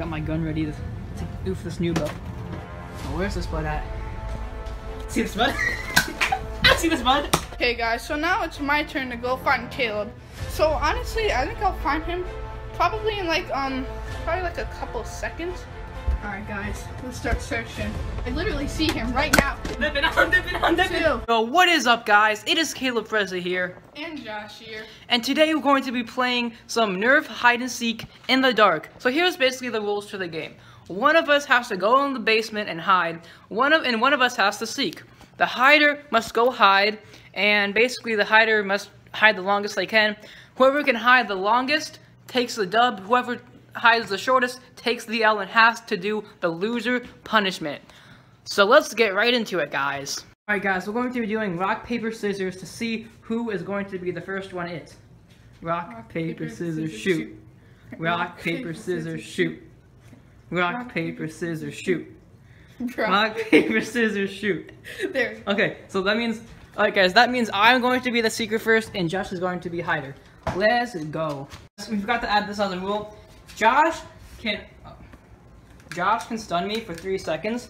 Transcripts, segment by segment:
got my gun ready to, to oof this noob up. Where's this bud at? See this bud? I See this bud? Okay guys, so now it's my turn to go find Caleb. So honestly, I think I'll find him probably in like, um, probably like a couple seconds. Alright guys, let's start searching. I literally see him right now. Dipping on, dipping on, dipping. Two. So what is up guys? It is Caleb Frezza here. And Josh here. And today we're going to be playing some Nerf hide and seek in the dark. So here's basically the rules for the game. One of us has to go in the basement and hide. One of and one of us has to seek. The hider must go hide, and basically the hider must hide the longest they can. Whoever can hide the longest takes the dub. Whoever hides the shortest takes the L and has to do the loser punishment. So let's get right into it, guys. Alright guys, we're going to be doing rock, paper, scissors to see who is going to be the first one it. Rock, Rock, paper, paper, scissors, scissors, shoot. shoot. Rock, paper, scissors, shoot. Rock, Rock, paper, scissors, shoot. Rock, paper, scissors, shoot. There. Okay, so that means, alright guys, that means I'm going to be the seeker first and Josh is going to be hider. Let's go. We forgot to add this as a rule. Josh can, Josh can stun me for three seconds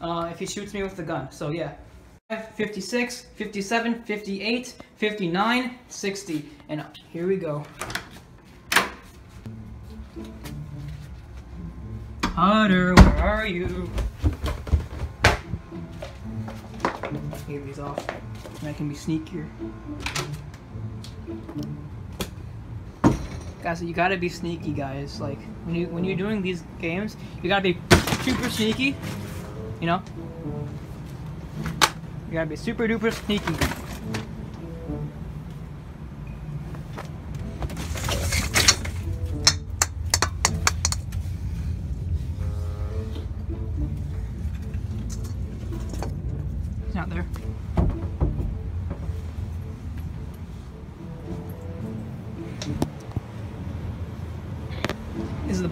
uh, if he shoots me with the gun. So yeah. 56, 57, 58, 59, 60. And here we go. Hunter, where are you? Get these off. I can be sneakier. Guys, you gotta be sneaky, guys. Like when you when you're doing these games, you gotta be super sneaky. You know? You gotta be super duper sneaky. He's not there.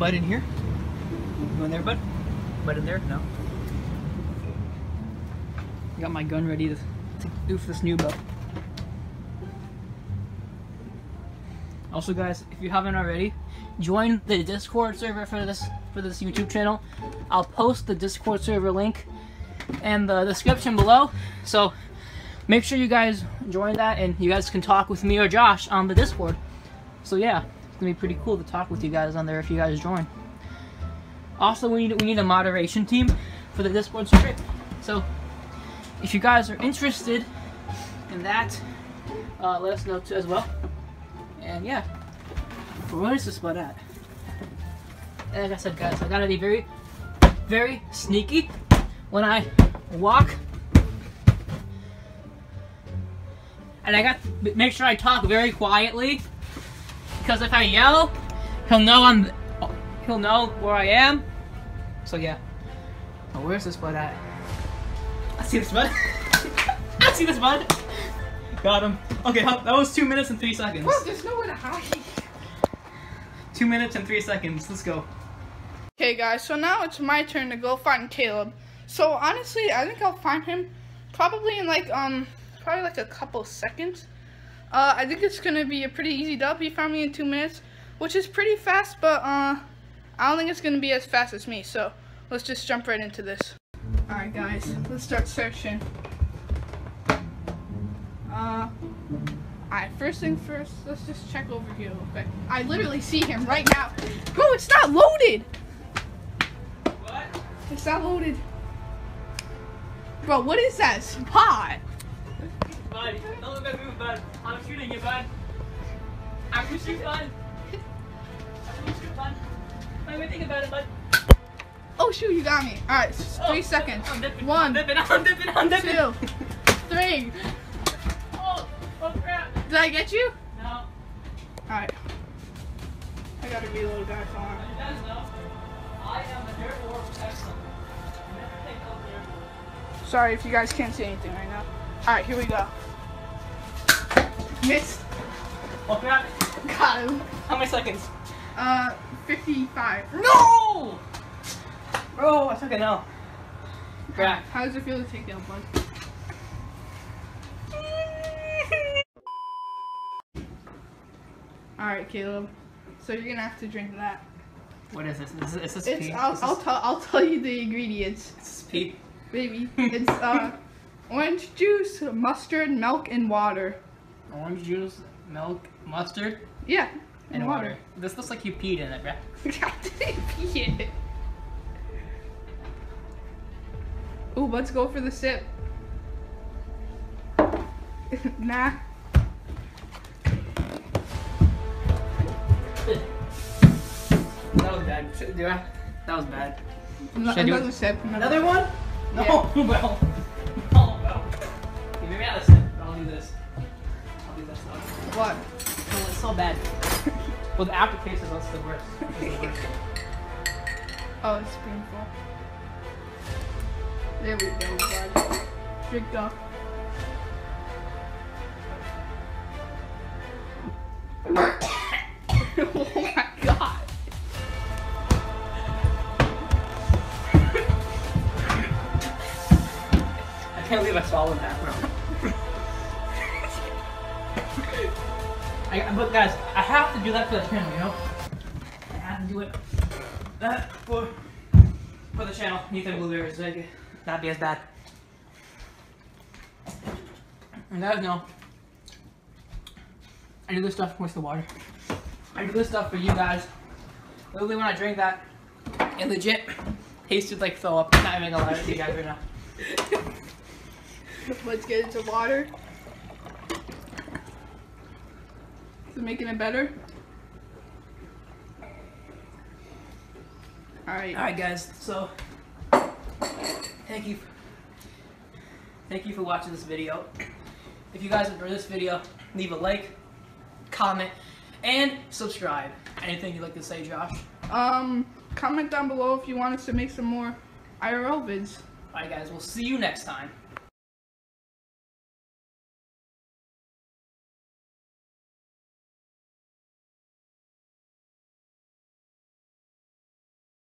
Bud in here? You in there, bud? Bud in there? No. I got my gun ready to, to oof this noob up. Also, guys, if you haven't already, join the Discord server for this for this YouTube channel. I'll post the Discord server link in the description below. So make sure you guys join that, and you guys can talk with me or Josh on the Discord. So yeah, gonna be pretty cool to talk with you guys on there if you guys join. Also, we need we need a moderation team for the Discord server. So if you guys are interested in that, uh, let us know too as well. And yeah, where is this spot at? Like I said, guys, I gotta be very, very sneaky when I walk. And I got to make sure I talk very quietly because if I yell, he'll know I'm, he'll know where I am. So yeah. Oh, where's this bud at? I see this bud. I see this bud. Got him. Okay, that was two minutes and three seconds. Bro, there's nowhere to hide. Two minutes and three seconds. Let's go. Okay guys, so now it's my turn to go find Caleb. So honestly, I think I'll find him probably in like, um, probably like a couple seconds. Uh, I think it's gonna be a pretty easy dub. He found me in two minutes, which is pretty fast, but uh, I don't think it's gonna be as fast as me. So let's just jump right into this. All right, guys, let's start searching. Uh, alright, first thing first, let's just check over here real quick. I literally see him right now. Bro, it's not loaded! What? It's not loaded. Bro, what is that spot? Bud, don't look at me, bud. I'm shooting you, bud. I'm gonna shoot, bud. I'm gonna shoot, bud. What do think about it, bud? Oh shoot, you got me. Alright, oh, three Oh, seconds. I'm dipping, One, I'm dipping, I'm dipping, I'm dipping. two, three. Oh, oh crap. Did I get you? No, Alright. I gotta reload guys you on. guys know, I am a dirt war professional. I never take no dirt. Sorry if you guys can't see anything right now. Alright, here we go. Missed. Crap. Got him. How many seconds? Uh, 55. No! Bro, I took an L. Crap. How does it feel to take the L, bud? Alright, Caleb. So you're gonna have to drink that. What is this? Is this, is this It's? I'll, I'll tell I'll tell you the ingredients. is this pea? Baby, it's uh, orange juice, mustard, milk, and water. Orange juice, milk, mustard, Yeah, and water. This looks like you peed in it, bruh. I didn't pee in it. Ooh, let's go for the sip. nah. That was bad. Should- Do I? That was bad. No, Should I do another sip. Another one? No, Yeah. well. Do this. I'll do this. What? Oh, it's so bad. well, the aftertaste is also the worst. It's the worst. Oh, it's painful. There we go, bud. Drink up. oh my god. I can't believe I swallowed that, I, but guys, I have to do that for the channel, you know? I have to do it uh, for for the channel. Ethan Blueberries, like, not be as bad. And guys know, I do this stuff with the water. I do this stuff for you guys. Literally, when I drink that, it legit tasted like throw up. I'm not even gonna lie to you guys right now. Let's get into water. It making it better? Alright. All right, guys. So, thank you. Thank you for watching this video. If you guys enjoyed this video, leave a like, comment, and subscribe. Anything you'd like to say, Josh? Um, comment down below if you want us to make some more IRL vids. All right, guys. We'll see you next time.